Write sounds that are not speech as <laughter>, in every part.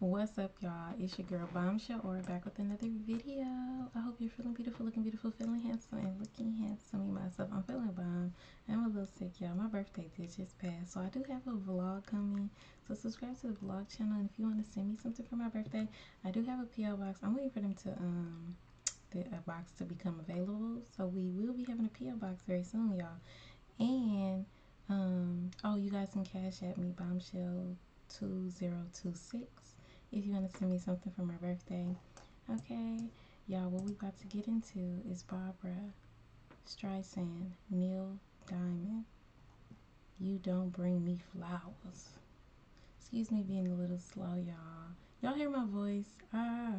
What's up, y'all? It's your girl Bombshell Aura back with another video. I hope you're feeling beautiful, looking beautiful, feeling handsome, and looking handsome. Me myself, I'm feeling bomb. I'm a little sick, y'all. My birthday did just pass, so I do have a vlog coming. So subscribe to the vlog channel, and if you want to send me something for my birthday, I do have a PO box. I'm waiting for them to um the a box to become available, so we will be having a PO box very soon, y'all. And um oh, you guys can cash at me bombshell two zero two six if you want to send me something for my birthday. Okay, y'all, what we about to get into is Barbara Streisand, Neil Diamond. You don't bring me flowers. Excuse me being a little slow, y'all. Y'all hear my voice? Ah,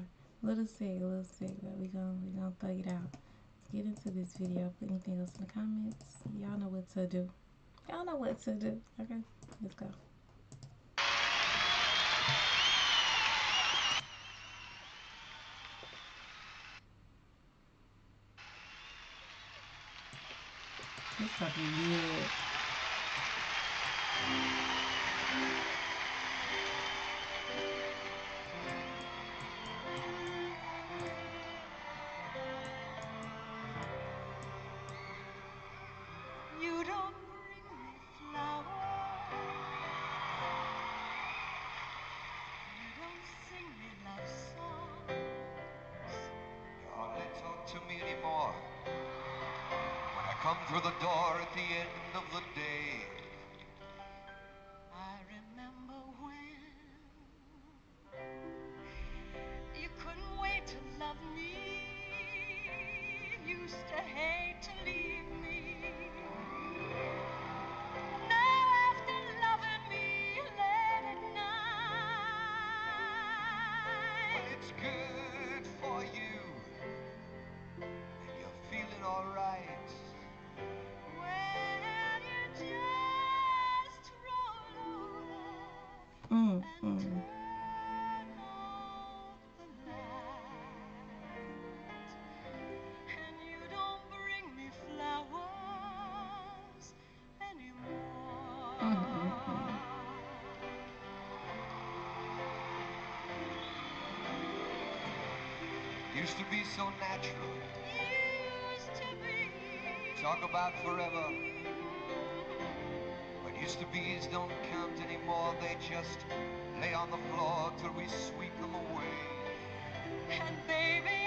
little sick, little sick, but we gonna we gonna thug it out. Let's get into this video. Put anything else in the comments. Y'all know what to do. Y'all know what to do. Okay, let's go. This come through the door at the end of the day, I remember when you couldn't wait to love me. Used to hate to leave me. Now after loving me late at well, night. it's good Mhm. Used to be so natural. Used to be. Talk about forever. Used to be's don't count anymore. They just lay on the floor till we sweep them away. And baby,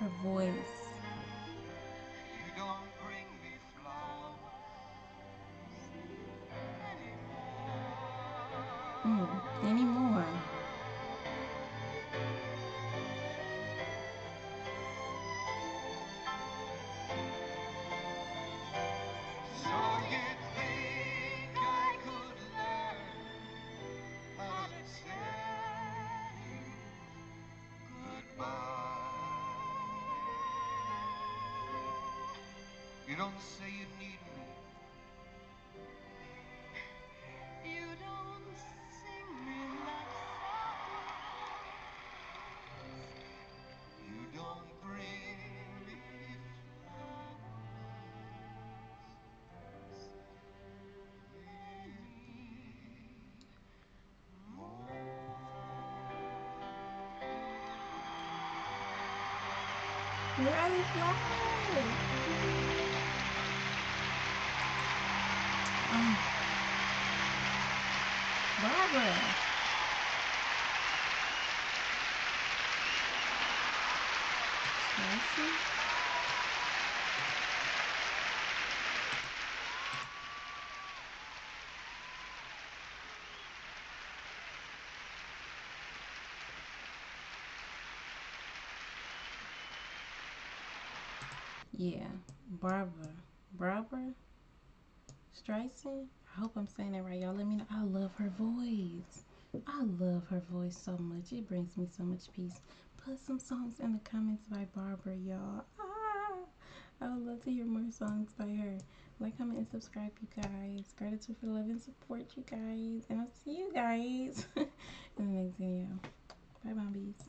Her voice. flowers Mm, anymore. Don't say you need me. You don't sing me love songs. You don't bring me flowers. Where are the flowers? Barbara. Tracy? Yeah, Barbara. Barbara Streisand. I hope I'm saying that right, y'all. Let me know. I love her voice. I love her voice so much. It brings me so much peace. Put some songs in the comments by Barbara, y'all. Ah, I would love to hear more songs by her. Like, comment, and subscribe, you guys. Gratitude for the love and support, you guys. And I'll see you guys <laughs> in the next video. Bye, Bombies.